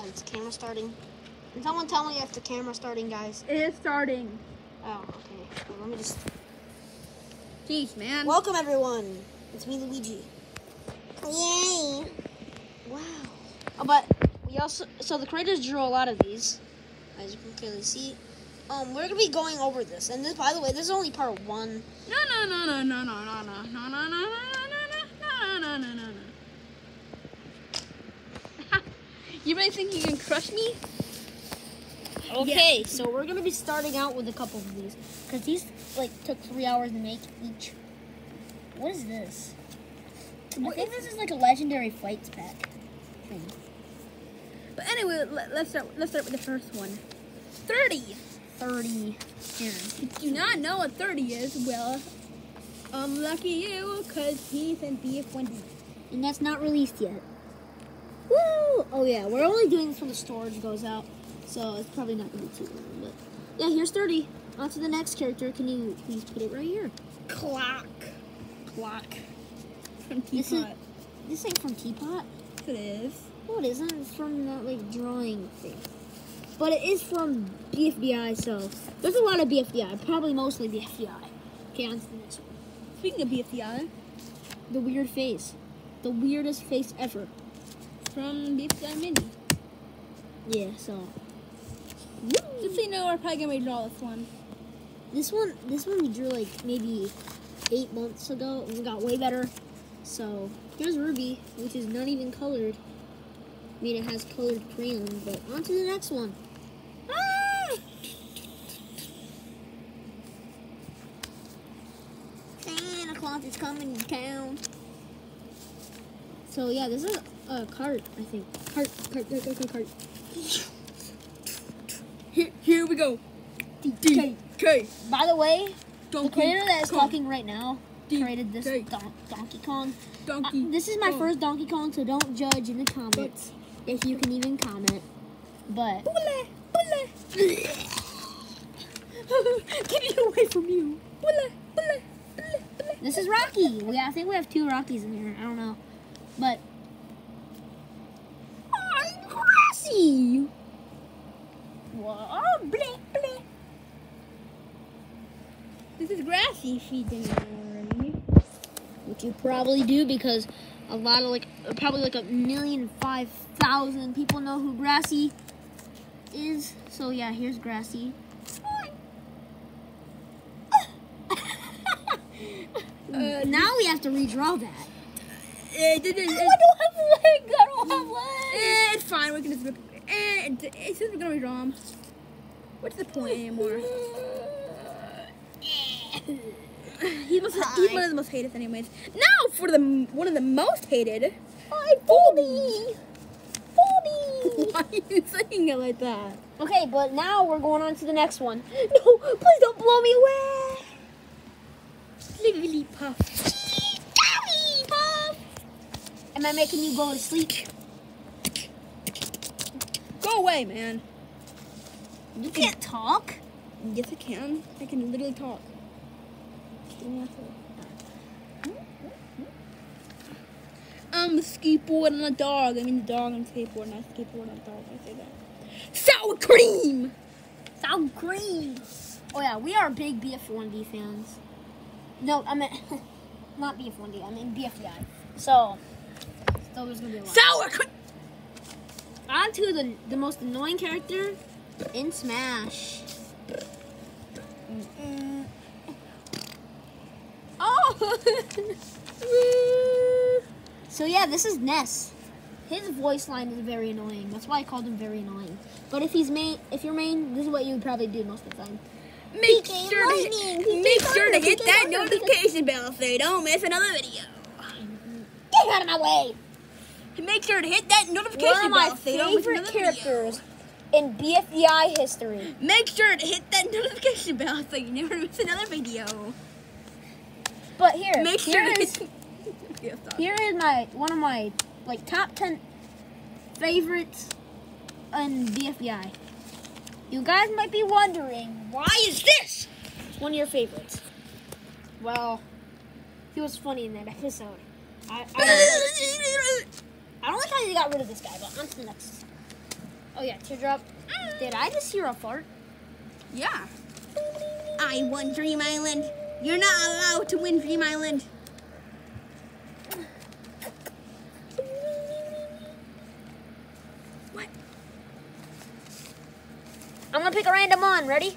Uh, it's camera starting. Can someone tell me if the camera's starting, guys? It is starting. Oh, okay. Well, let me just. Jeez, man. Welcome, everyone. It's me, Luigi. Yay! Wow. Oh, but we also so the creators drew a lot of these, as you can clearly see. Um, we're gonna be going over this, and this, by the way, this is only part one. No, no, No, no, no, no, no, no, no, no, no, no, no, no, no, no, no, no, no, no. You really think you can crush me? Okay, so we're gonna be starting out with a couple of these, cause these like took three hours to make each. What is this? I think this is like a legendary fights pack. Thing. But anyway, let, let's start. Let's start with the first one. Thirty. 30 here. If you do not know what thirty is, well, um, lucky you, cause he's in BF one D. And that's not released yet. Woo! Oh yeah, we're only doing this when the storage goes out, so it's probably not gonna be too long. But yeah, here's 30. On to the next character. Can you please put it right here? Clock. Clock. From This is- This ain't from Teapot. It is. No, it isn't. It's from that like drawing thing. But it is from BFDI, so there's a lot of BFDI. Probably mostly BFDI. Okay, on to the next one. Speaking of BFDI, The weird face. The weirdest face ever. From BFDI Mini. Yeah, so Just so you know, we're probably gonna redraw this one. this one this one we drew like maybe eight months ago and got way better. So here's Ruby, which is not even colored. I mean it has colored crayon, but on to the next one. Ah! Santa Claus is coming to town. So yeah, this is a cart, I think. Cart, cart, cart, cart, cart. Here, here we go. DK. By the way, the Donkey creator that is Kong. talking right now D- created this don- Donkey Kong. Uh, Donkey. this is my Kong. first Donkey Kong, so don't judge in the comments if you can even comment. But Bule, bule. get it away from you. Bule, bule, bule, bule. This is Rocky. We I think we have two Rockies in here. I don't know, but I'm grassy. Whoa, bleh, bleh. This is grassy if you didn't already. Which you probably do because a lot of like probably like a million five thousand people know who Grassy is. So yeah, here's Grassy. Uh, now we have to redraw that. Eh, I don't have legs. I don't have legs. Eh, it's fine. We can just. Eh, it, it gonna redraw him. What's the point anymore? He must. He's one of the most hated, anyways. Now for the one of the most hated. Hi, Bobby. Bobby. Why are you saying it like that? Okay, but now we're going on to the next one. No, please don't blow me away. Jigglypuff. Jigglypuff. Am I making you go to sleep? Go away, man. You can't talk. Yes, I can. I can literally talk. I'm a skateboard and a dog. I mean, the dog and skateboard, not skateboard and a dog. I say that. Sour cream. Sour cream. Oh yeah, we are big BF1D fans. No, I meant not BF1D. I mean BFDI. So, so there's gonna be a lot. Sour cream. On to the the most annoying character in Smash. Oh. So yeah, this is Ness. His voice line is very annoying. That's why I called him very annoying. But if he's main, if you're main, this is what you would probably do most of the time. Make PK sure to hit, PK make sure to hit PK that notification bell so you don't miss another video. Get out of my way! Make sure to hit that notification bell. One of my bell so you don't miss favorite characters in BFDI history. Make sure to hit that notification bell so you never miss another video. But here, Make sure here to is. Yeah, here is my one of my like top ten favorites in BFDI. You guys might be wondering why is this one of your favorites? Well, he was funny in that episode. I, I, I don't like how they got rid of this guy, but on to the next. Oh yeah, teardrop. Did I just hear a fart? Yeah. I won Dream Island. You're not allowed to win Dream Island. What? I'm gonna pick a random one. Ready?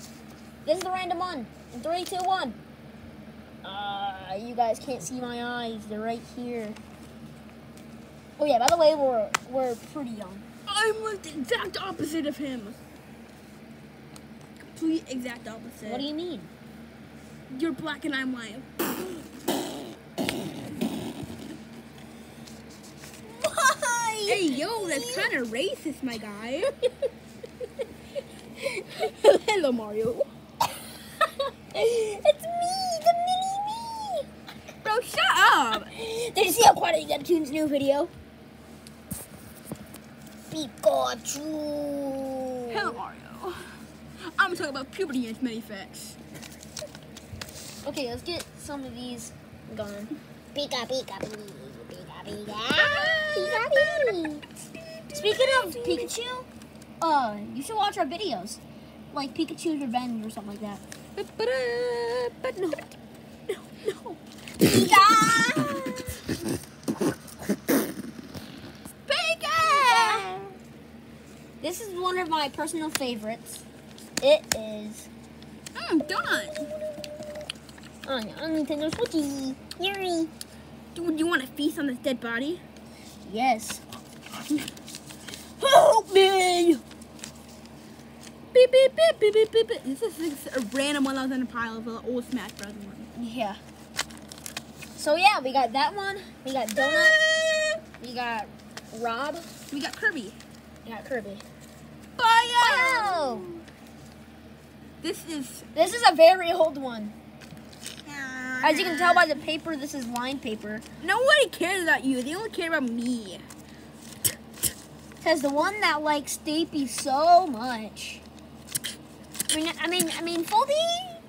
This is the random one. In three, two, one. Uh, you guys can't see my eyes. They're right here. Oh yeah. By the way, we're we're pretty young. I'm like the exact opposite of him. Complete exact opposite. What do you mean? You're black and I'm white. Why? Hey, yo, that's kind of racist, my guy. Hello, Mario. it's me, the mini me. Bro, shut up. Did you see how quiet he got Tune's new video? Pikachu. Hello, Mario. I'm talking about puberty and its many effects. Okay, let's get some of these gone. Pika, pika, pika, pika, pika. Pika, pika. Speaking of Pikachu, uh, you should watch our videos, like Pikachu's Revenge or something like that. But, but, uh, but no. No, no. Pika! Pika! This is one of my personal favorites. It is Mm, donut. on, on Nintendo Switchy. Yuri. Do, do you want to feast on this dead body? Yes. Help me! Beep, beep, beep, beep, beep, beep, beep. This is a random one that was in a pile of the old Smash Bros. one. Yeah. So yeah, we got that one. We got Donut. We got Rob. We got Kirby. We got Kirby. Oh! This is. This is a very old one. As you can tell by the paper, this is lined paper. Nobody cares about you. They only care about me. Says the one that likes Stapy so much. I mean, I mean, I mean, Foldy.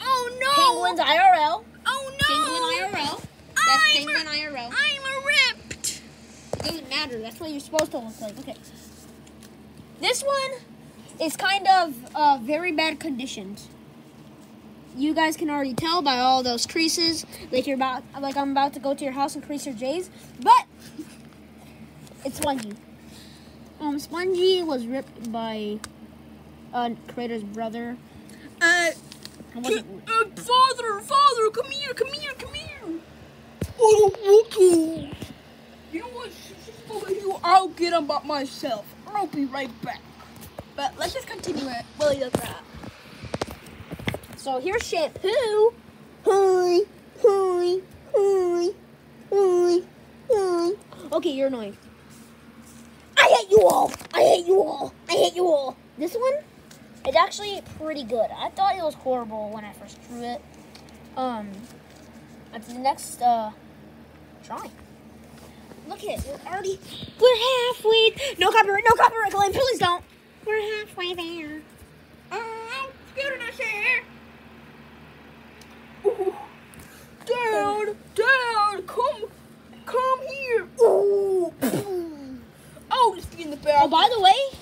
Oh no! Penguins IRL. Oh no! Penguin IRL. That's I'm Penguin IRL. I'm ripped. Doesn't matter. That's what you're supposed to look like. Okay. This one is kind of uh, very bad conditions. You guys can already tell by all those creases, like you're about, like I'm about to go to your house and crease your J's. But it's Spongy. Um, Spongy was ripped by uh, Creator's brother. Uh, wasn't- uh, father, father, come here, come here, come here. I don't want. You know what? Fuck you. I'll get him by myself. I'll be right back. But let's just continue it while he does that. So here's shampoo. Hi, hi, hi, hi, hi. Okay, you're annoying. I hate you all. I hate you all. I hate you all. This one is actually pretty good. I thought it was horrible when I first drew it. Um, at the next uh drawing. Look at it. We're already we're halfway. No copyright. No copyright claim. Please don't. We're halfway there. Oh, scared of here. Ooh. Dad, Dad, come, come here. Ooh. Oh, just be in the back. Oh, by the way,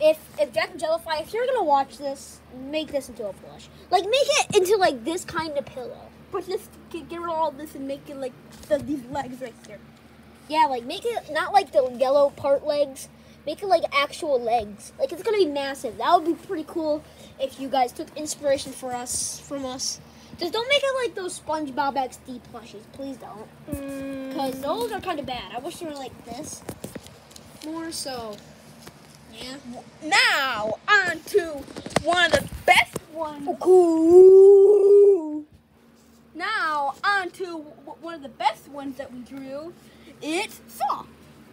if if Jack and Jellify, if you're gonna watch this, make this into a plush. Like, make it into like this kind of pillow. But just get, get rid of all this and make it like the, these legs right here. Yeah, like make it not like the yellow part legs. Make it like actual legs. Like it's gonna be massive. That would be pretty cool if you guys took inspiration for us from us. Just don't make it like those SpongeBob XD plushies. Please don't, mm. because those are kind of bad. I wish they were like this more. So, yeah. Now on to one of the best ones. Cool. Now on to one of the best ones that we drew. It's Saw,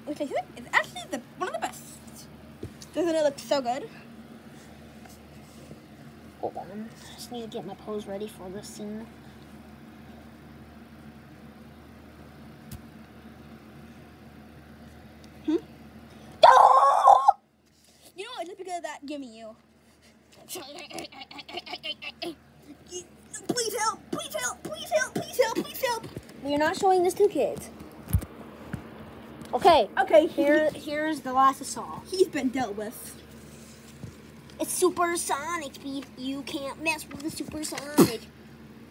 which I think is actually the one of the best. Doesn't it look so good? Hold on. I Just need to get my pose ready for this scene. Hmm? Oh! You know what? Just because of that, give me you. Please help! Please help! Please help! Please help! Please help! We're not showing this to kids. Okay, Okay, here here's the last assault. he's been dealt with. It's supersonic, beef. You can't mess with the supersonic.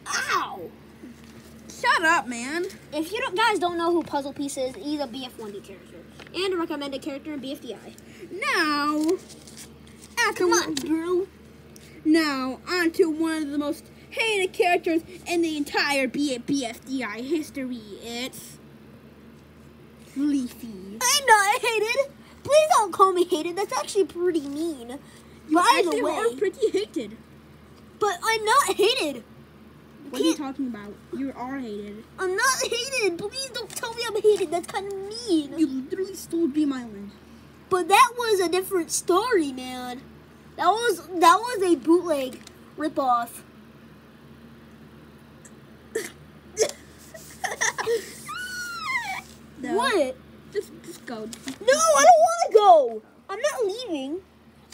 Ow! Shut up, man. If you don't, guys don't know who Puzzle Piece is, he's a BF1D character and a recommended character in BFDI. Now, after Come on, bro. Now, on to one of the most hated characters in the entire B- BFDI history. It's Leafy. I'm not hated. Please don't call me hated. That's actually pretty mean. You By the way, are pretty hated. but I'm not hated. What are you talking about? You are hated. I'm not hated. Please don't tell me I'm hated. That's kind of mean. You literally stole Dream Island. But that was a different story, man. That was that was a bootleg ripoff. No. What? Just, just go. No, I don't want to go. I'm not leaving.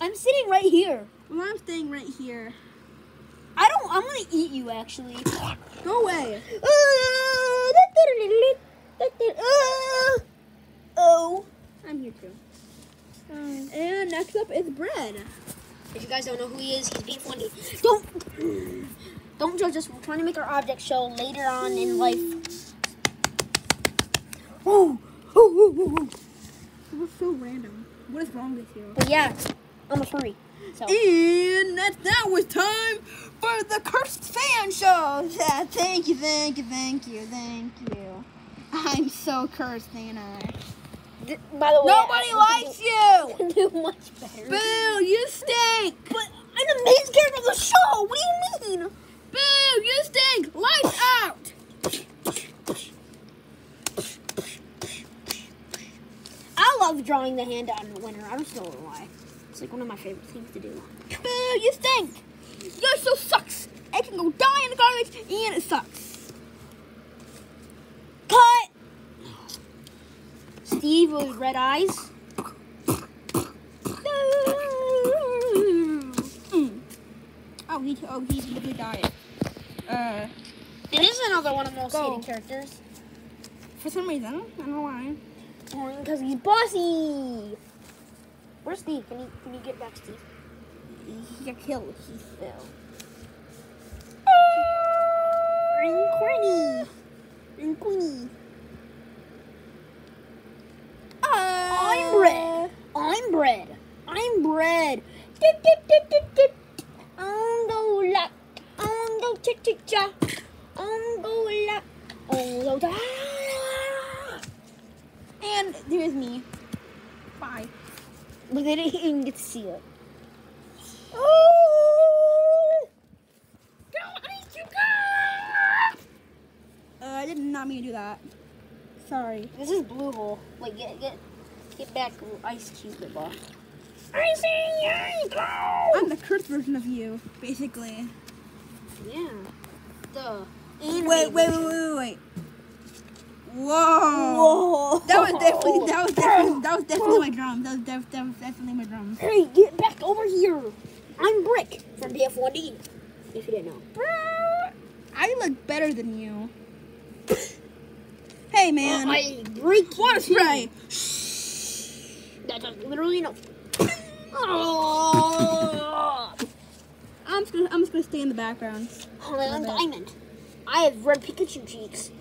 I'm sitting right here. Well, I'm staying right here. I don't. I'm gonna eat you actually. Go away. Uh, uh, oh. I'm here too. Um, and next up is Bread. If you guys don't know who he is, he's being funny. Don't don't judge us. We're trying to make our object show later on in life. Oh, oh, oh, oh, oh. It was so random. What is wrong with you? But yeah, I'm a furry. So And that that was time for the Cursed Fan Show. Yeah, thank you, thank you, thank you, thank you. I'm so cursed, ain't I? by the way, Nobody I- likes you. can do much better. Boo, you stink. But I'm the main character of the show. What do you mean? Boo, you stink. Lights out. I love drawing the hand on the winner. I don't know why. It's like one of my favorite things to do. Boo, you stink. Your show sucks. It can go die in the garbage, and it sucks. Cut. Steve with red eyes. Mm. Oh, he oh he literally died. Uh, It is another one of those Go. hated characters. for some reason, I don't know why. Because he's bossy. Where's Steve? Can you can you get back, Steve? He got killed. He fell. Ring corny. Ring corny. Ah. I'm bread. I'm bread. I'm bread. Dip, dip, dip, dip, dip. I'm go la. I'm go chick chick cha. I'm go. I'm go da. And there's me. Bye. But they didn't even get to see it. Uh, I did not mean to do that. Sorry. This is blue hole. Wait, get get get back, Ice Cube, ball. I see you I'm the cursed version of you, basically. Yeah. The. Wait, wait, wait, wait, wait, wait. Whoa. Whoa. That was definitely that was definitely that was definitely my drum. That was, def, that was definitely my drum. Hey, get back over here. I'm Brick from BF1D. If you didn't know. I look better than you. Hey man. I break Water spray. That does literally no. Oh. I'm just gonna I'm just gonna stay in the background. I'm Diamond. I have red Pikachu cheeks.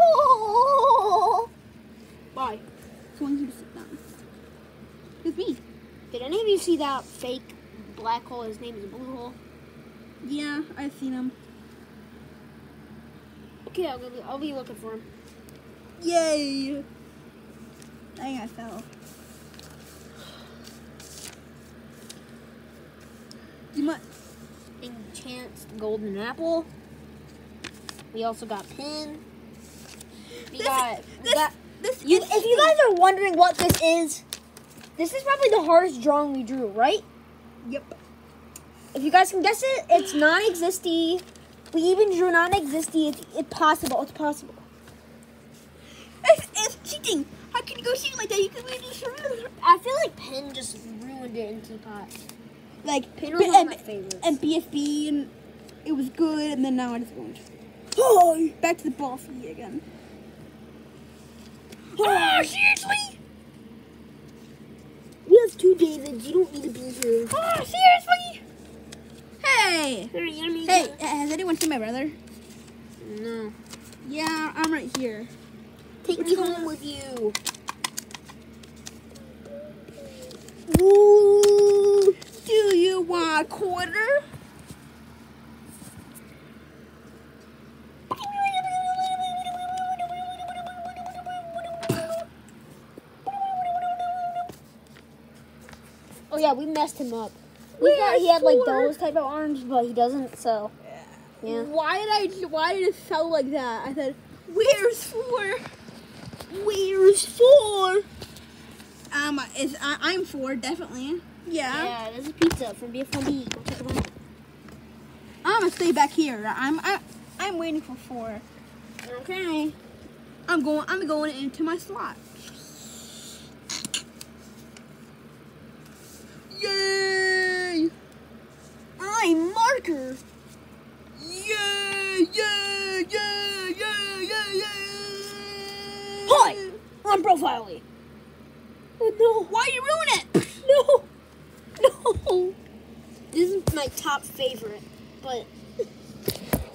Oh. Bye. So I want you to sit down. It's me. Did any of you see that fake black hole? His name is Blue Hole. Yeah, I've seen him. Okay, I'll, go, I'll be looking for him. Yay! Dang, I fell. You might. Enchant Golden Apple. We also got Pin. We This- got. this- got This you, if you guys are wondering what this is, this is probably the hardest drawing we drew, right? Yep. If you guys can guess it, it's non-existy. We even drew non-existy. It's, it's possible. It's possible. It's, it's cheating. How can you go cheating like that? You can really just I feel like Pin just ruined it in Teapot. like Pin was one and, of my favorites. and BFB and it was good and then now it is ruined. Oh, back to the bossy again. Oh, seriously? We have two Davids. You don't need to be here. Oh, seriously? Hey. Hey, uh, has anyone seen my brother? No. Yeah, I'm right here. Take We're me home with you. Ooh, do you want a quarter? Yeah, we messed him up. We thought he had like those type of arms, but he doesn't. So yeah. Why did I? Why did it sound like that? I said, "Where's four? Where's four? Um, is I, I'm four definitely. Yeah. Yeah, there's a pizza from BF1B. Go check it out. I'm gonna stay back here. I'm I, I'm waiting for four. Okay. I'm going. I'm going into my slot. Yay! I'm marker. Yay! Yay! Yay! Yay! Yay! Yay! Hi, I'm Profily. Oh no! Why you ruin it? No, no. This is my top favorite, but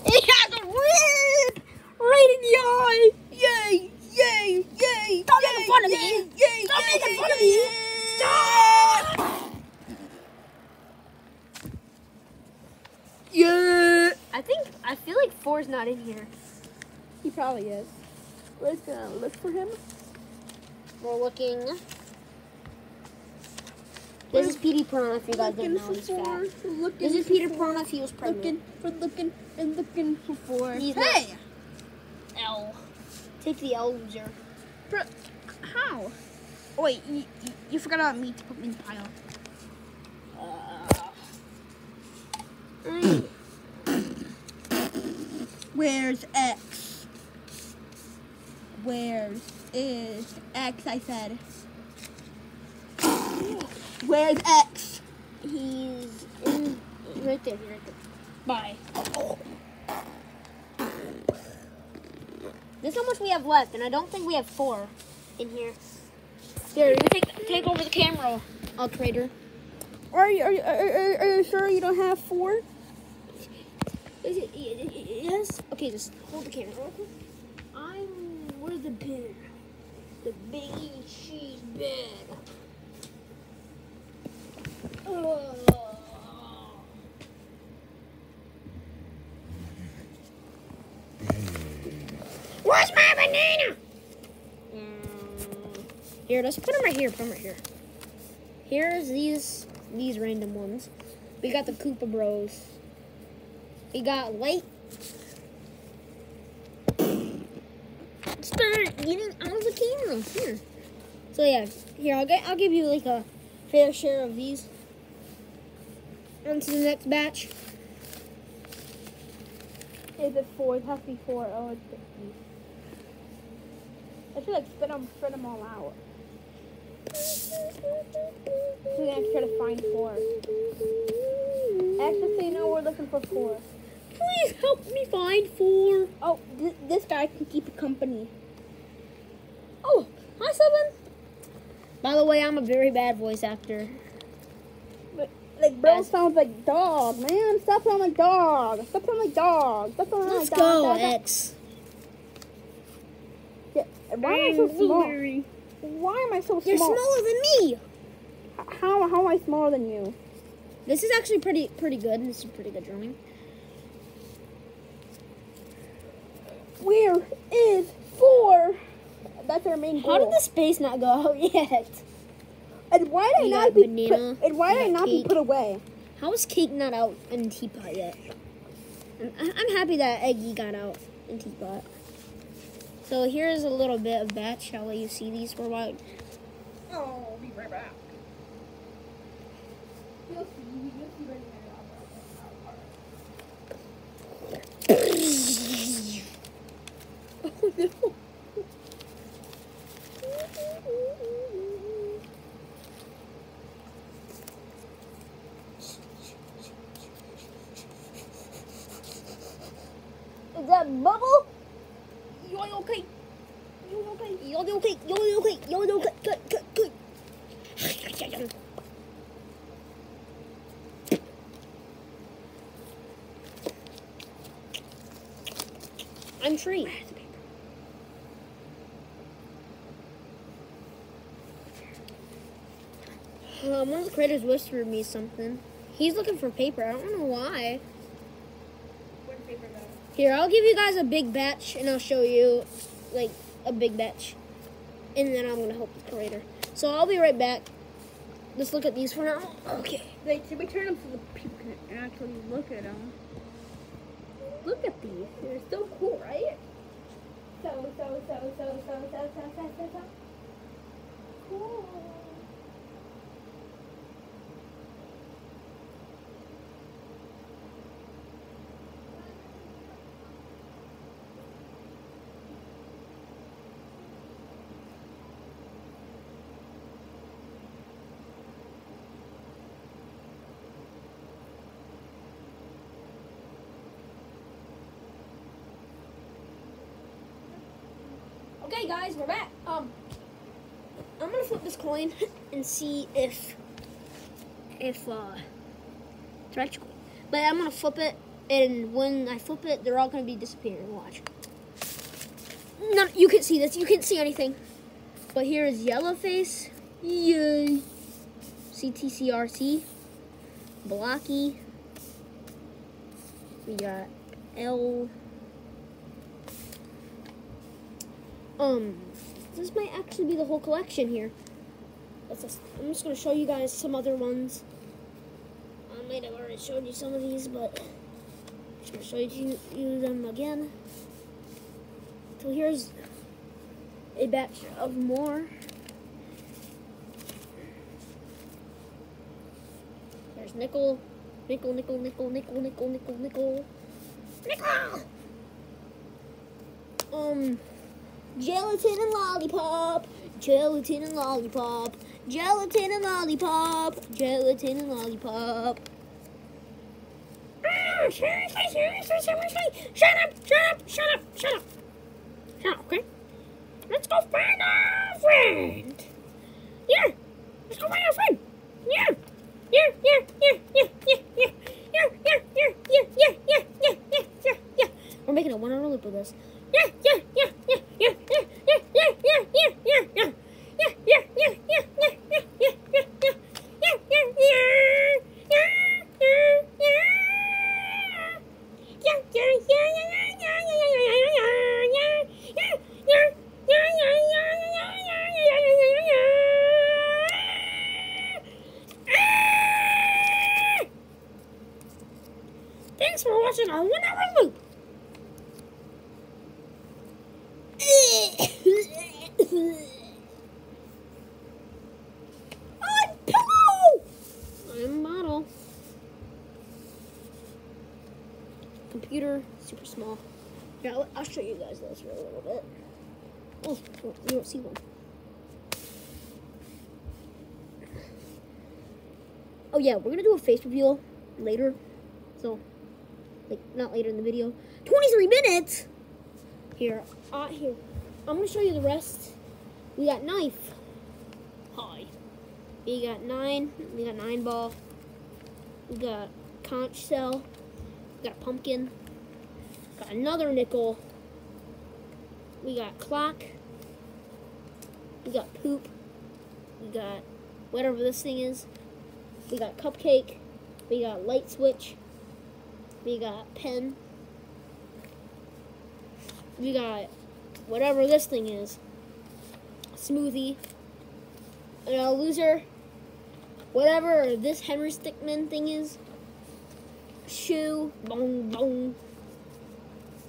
It has a rib right in the eye. Yay! Yay! Yay! Stop yay, making fun of yay, me. Yay! Stop yay, making yay, fun of yay, me. yay. Stop! Yeah. I think I feel not in here. He probably is. Let's uh, look for him. We're looking. This is Petey Piranha if you guys looking didn't know he's four. fat. Looking This is for Peter four. Piranha if he was pregnant. Looking for looking and looking for four. He's not- hey, L. Take the L loser. bro, how? Oh, wait, you, you, you forgot about me to put me in the pile. Mm. Where's X? Where's is X? I said. Where's X? He's in right there. Right there. Bye. This is how much we have left, and I don't think we have four in here. Here, you take take over the camera, operator. Are you, are, you, are, are, are you sure you don't have four? Is? Okay, just hold the camera. real quick. I'm where's the bin? The big cheese bin. Oh. Where's my banana? Mm, Here, let's put them right here. Put them right here. Here's these these random ones. We got the Koopa Bros. We got light. Start getting out of the camera. Here. So yeah, here I'll get I'll give you like a fair share of these. On to the next batch. Is it four? It has to be four. Oh, it's 50. I should like spit them, spread them all out. We're gonna try to find four. Actually, you we're looking for four. Please help me find four. Oh, th- this guy can keep it company. Oh, hi Seven. By the way, I'm a very bad voice actor. But, like, bro Yes. sounds like dog, man. Stop sounding like dog. Stop sounding like dog. Stop sounding Let's like go, dog. dog, dog. X. Yeah. Why am I so small? Why am I so small? You're smaller than me. How, how am I smaller than you? This is actually pretty pretty good. This is pretty good drawing. Where is four? That's our main goal. How did the space not go out yet? And why did I not be banana, put, and why did I got not be put away? How is cake not out in teapot yet? I'm, I'm happy that Eggy got out in teapot. So here's a little bit of batch. I'll you see these for a while. Oh, I'll be right back. Is that bubble? You're okay. You're okay. You're okay. You're okay. You're okay. Good, good, good. I'm free. Um, one of the creators whispered me something. He's looking for paper. I don't know why. The paper go? Here, I'll give you guys a big batch, and I'll show you, like, a big batch. And then I'm going to help the creator. So I'll be right back. Let's look at these for now. Okay. Wait, should we turn them so the people can actually look at them? Look at these. They're so cool, right? So, so, so, so, so, so, so, so, so, so. Okay, guys, we're back. Um, I'm gonna flip this coin and see if, if uh, it's actually. But I'm gonna flip it, and when I flip it, they're all gonna be disappearing. Watch. No, you can see this. You can't see anything. But here is yellow face. Yay. CTCRC. Blocky. We got L. Um, this might actually be the whole collection here. Just, I'm just gonna show you guys some other ones. I might have already showed you some of these, but I'm just gonna show you, you them again. So here's a batch of more. There's nickel, nickel, nickel, nickel, nickel, nickel, nickel, nickel, nickel. Um gelatin and lollipop, gelatin and lollipop, gelatin and lollipop, gelatin and lollipop. Ah, seriously, seriously, seriously, shut up, shut up, shut up, shut up. Shut up, okay? Let's go find our friend. Yeah, let's go find our friend. Yeah, yeah, yeah, yeah, yeah, yeah, yeah, yeah, yeah, yeah, yeah, yeah, yeah, yeah, yeah, yeah, yeah. We're making a one-hour loop of this. Computer, super small. Yeah, I'll, show you guys this for a little bit. Oh, you don't see one. Oh yeah, we're gonna do a face reveal later. So, like, not later in the video. 23 minutes! Here, uh, here. I'm gonna show you the rest. We got knife. Hi. We got nine. We got nine ball. We got conch shell. Got pumpkin. Got another nickel. We got clock. We got poop. We got whatever this thing is. We got cupcake. We got light switch. We got pen. We got whatever this thing is. Smoothie. And a loser. Whatever this Henry Stickmin thing is. Shoe. Bong bong.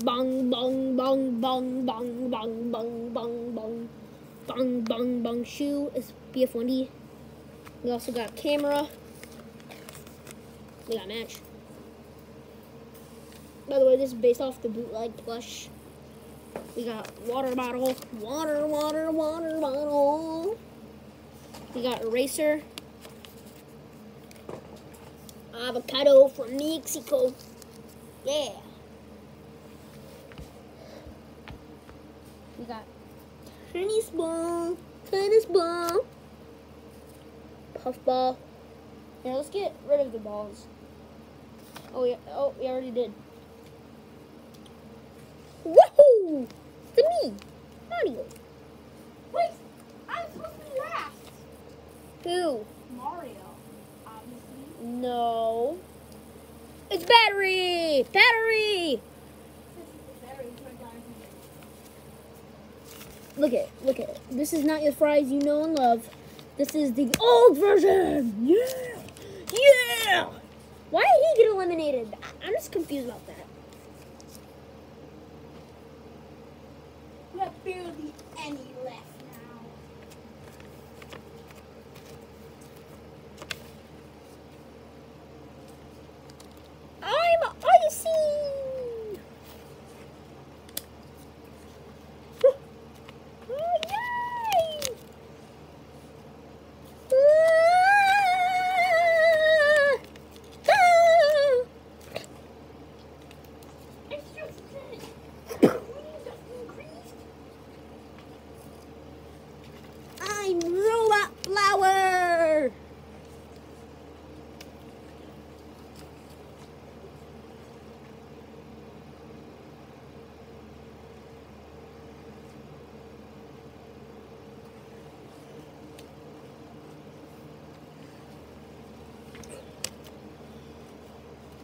Bong bong bong bong bong bong bong bong bong. Bong bong bong shoe is BF1D. We also got camera. We got match. By the way, this is based off the bootleg plush. We got water bottle, water, water, water bottle. We got eraser, avocado from Mexico. Yeah. We got tennis ball, tennis ball, puff ball. Here, let's get rid of the balls. Oh yeah, oh we already did. Woohoo! To me, Mario. Wait, I'm supposed to be last. Who? Mario. No. It's battery! Battery! Look at it, look at it. This is not your fries you know and love. This is the old version! Yeah! Yeah! Why did he get eliminated? I'm just confused about that. We have barely any left now. I'm icy! Oh, yay! Ah! Ah! It's just that the queen just increased. I'm robot flower!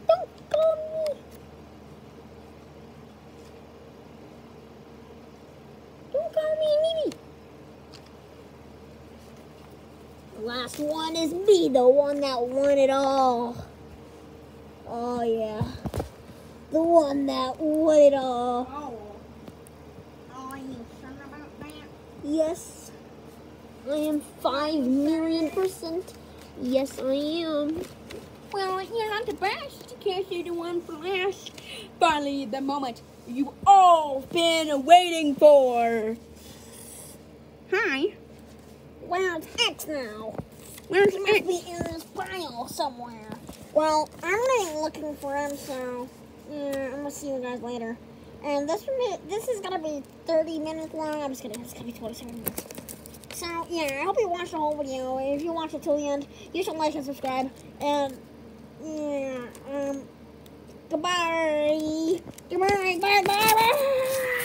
Don't call me! Don't call me Mimi! The last one is me, the one that won it all. Oh, yeah. The one that won it all. Oh. Oh, you sure about that? Yes. I am 5 million percent. Yes, I am. Well, you're not the best. You can't say the one for last. Finally, the moment you've all been waiting for. Hi. Well, it's X now. Where's He must be in this pile somewhere. Well, I'm not looking for him, so yeah, I'm gonna see you guys later. And this this is gonna be 30 minutes long. I'm just kidding. It's gonna be 27 minutes. So yeah, I hope you watched the whole video. If you watched it till the end, you should like and subscribe. And yeah, um, goodbye. Goodbye. Bye. Bye. Bye.